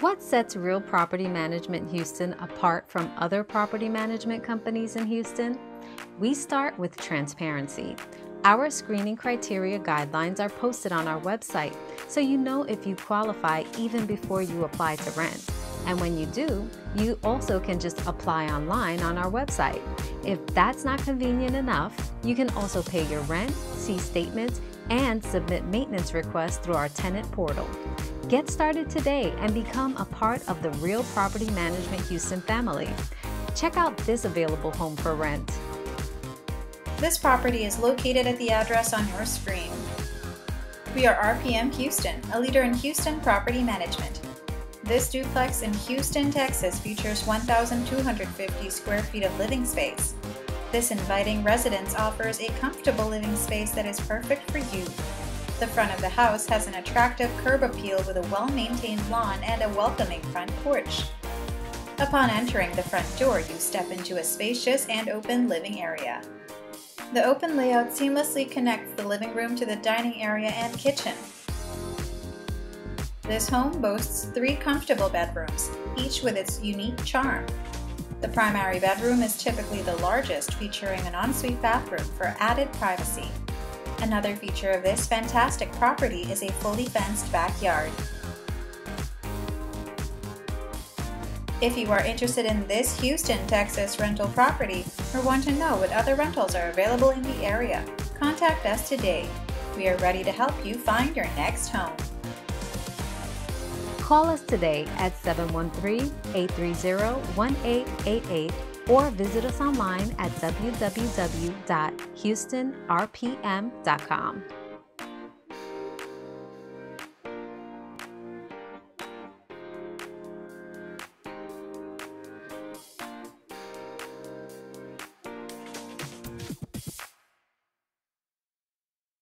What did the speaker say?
What sets Real Property Management Houston apart from other property management companies in Houston? We start with transparency. Our screening criteria guidelines are posted on our website, so you know if you qualify even before you apply to rent. And when you do, you also can just apply online on our website. If that's not convenient enough, you can also pay your rent, see statements, and submit maintenance requests through our tenant portal. Get started today and become a part of the Real Property Management Houston family. Check out this available home for rent. This property is located at the address on your screen. We are RPM Houston, a leader in Houston property management. This duplex in Houston, Texas features 1,250 square feet of living space. This inviting residence offers a comfortable living space that is perfect for you the front of the house has an attractive curb appeal with a well-maintained lawn and a welcoming front porch. Upon entering the front door, you step into a spacious and open living area. The open layout seamlessly connects the living room to the dining area and kitchen. This home boasts three comfortable bedrooms, each with its unique charm. The primary bedroom is typically the largest, featuring an ensuite bathroom for added privacy. Another feature of this fantastic property is a fully fenced backyard. If you are interested in this Houston, Texas rental property or want to know what other rentals are available in the area, contact us today. We are ready to help you find your next home. Call us today at 713 830 1888 or visit us online at www.houstonrpm.com.